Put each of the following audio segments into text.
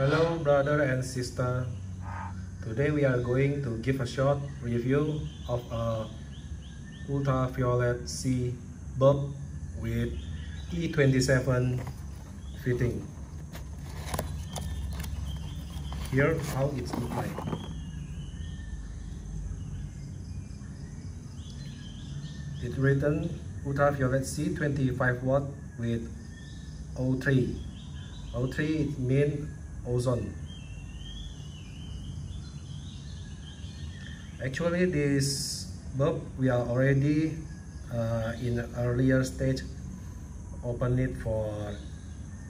Hello brother and sister. Today we are going to give a short review of a ultraviolet C bulb with E27 fitting. Here how it looks like. It's written ultraviolet C 25 watt with O3. O3 means ozone. Actually, this bulb we are already uh, in earlier stage open it for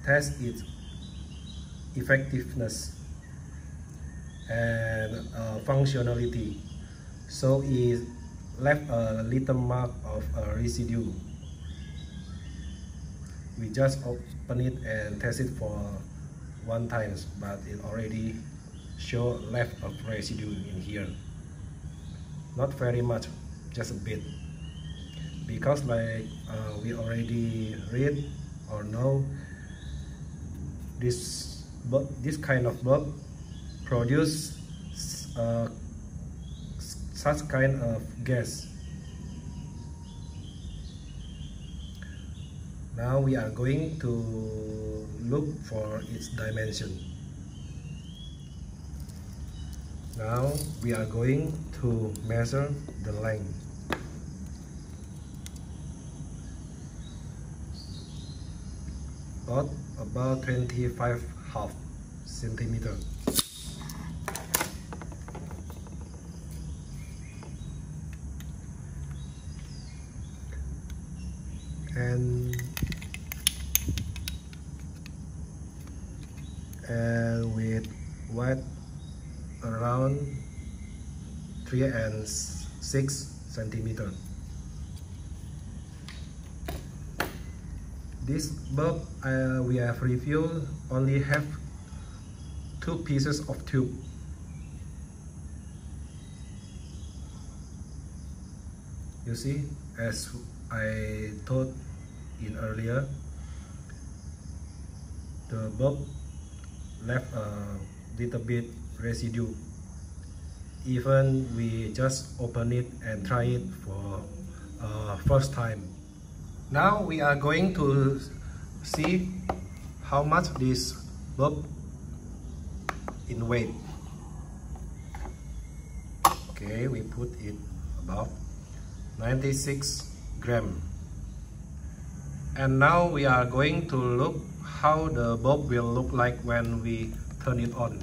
test its effectiveness and uh, functionality. So it left a little mark of a residue. We just open it and test it for one times, but it already show left of residue in here. Not very much, just a bit. Because like uh, we already read or know, this this kind of bulb produce uh, such kind of gas. Now we are going to look for its dimension. Now we are going to measure the length. About, about 25 half centimeter. And and with width around 3 and 6 centimeter. This bulb uh, we have reviewed only have two pieces of tube. You see, as I told in earlier, the bulb left a little bit residue. Even we just open it and try it for uh, first time. Now we are going to see how much this bulb in weight. Okay we put it about 96 gram and now we are going to look how the bulb will look like when we turn it on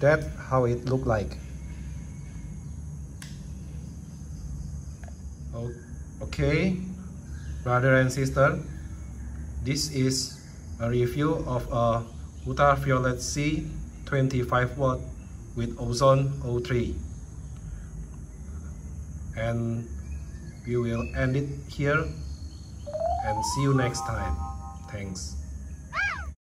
That's how it look like. Okay, brother and sister, this is a review of a ultraviolet C 25 watt with ozone O3 and we will end it here and see you next time. Thanks